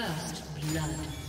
First blood.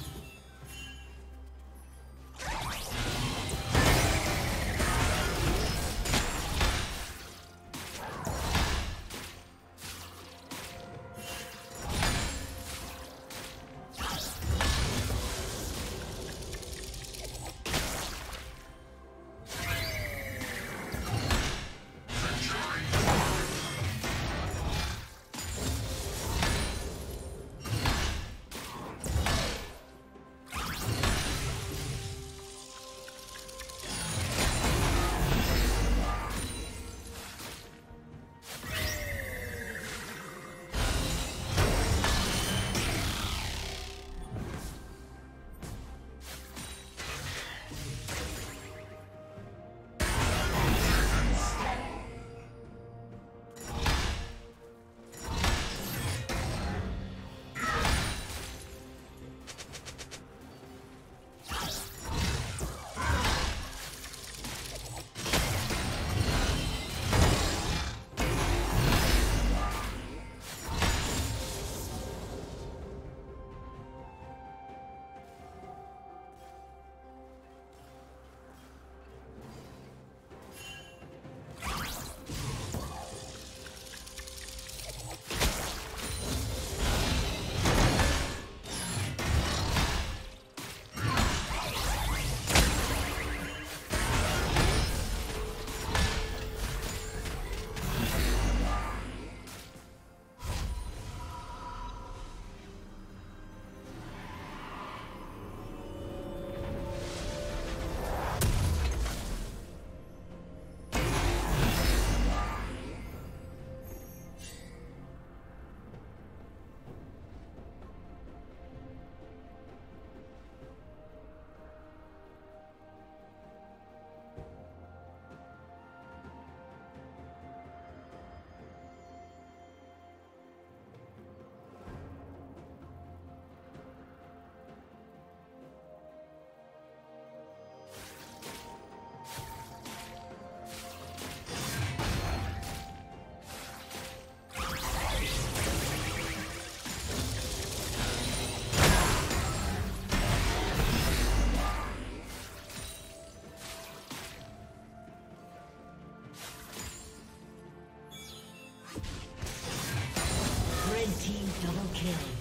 Kill.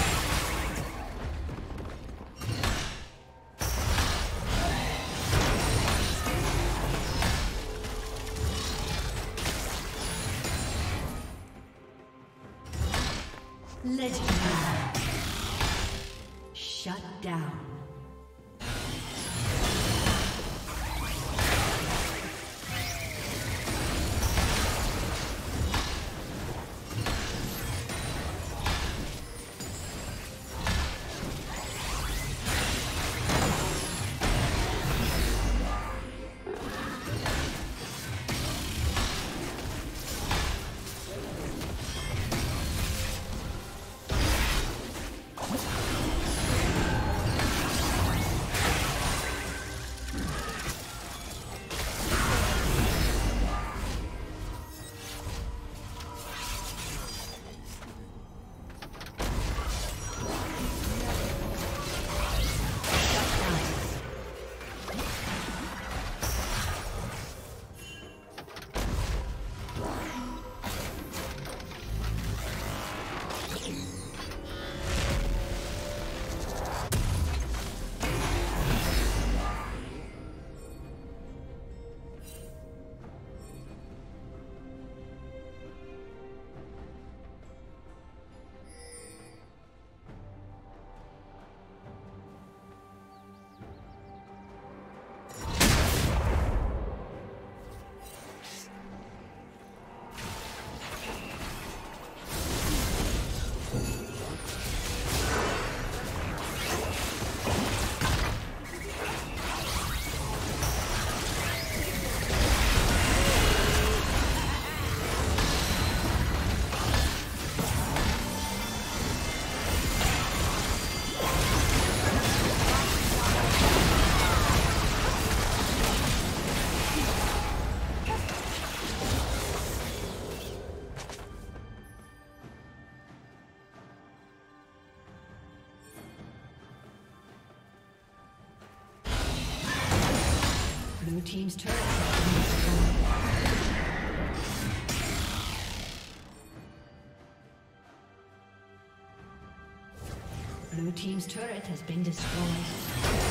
Legendary. Team's turret. Blue Team's turret has been destroyed.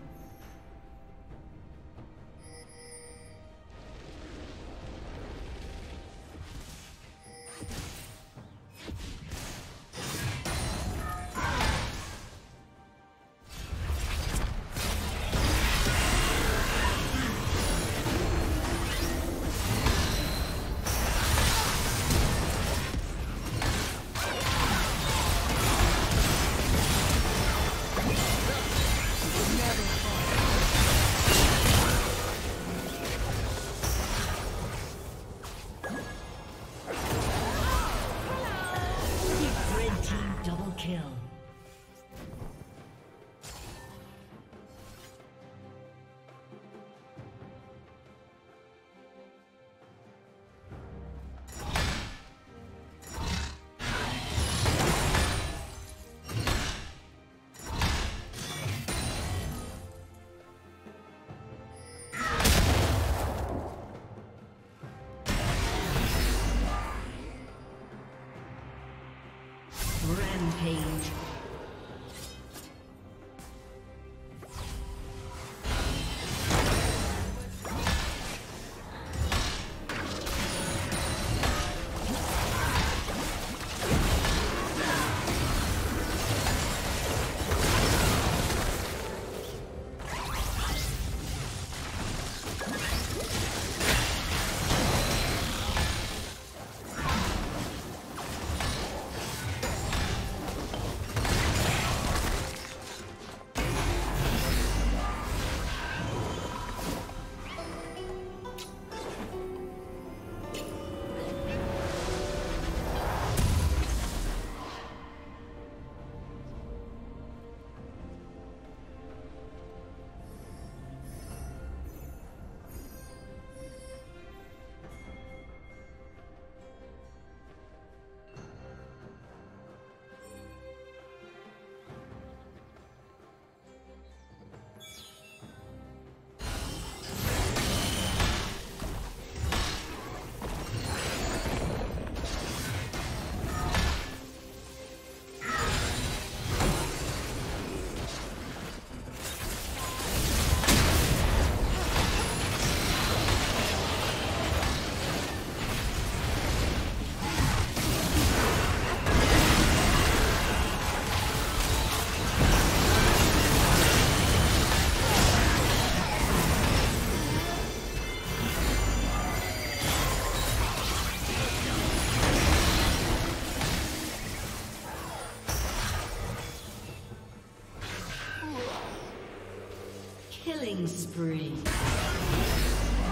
Killing spree.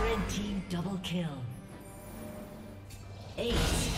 Red team double kill. Ace.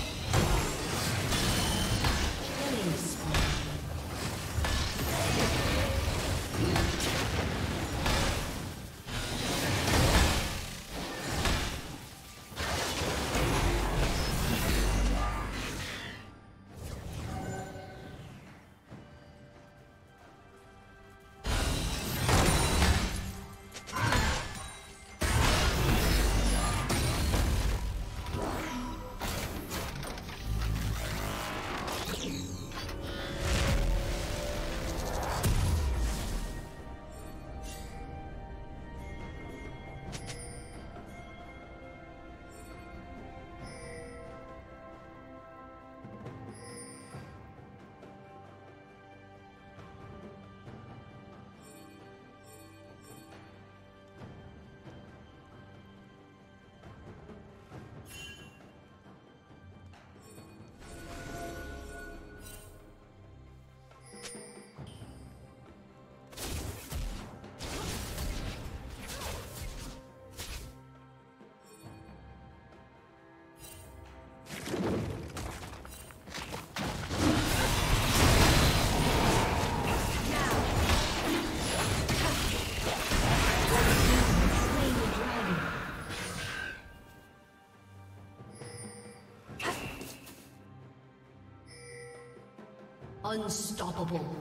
Unstoppable.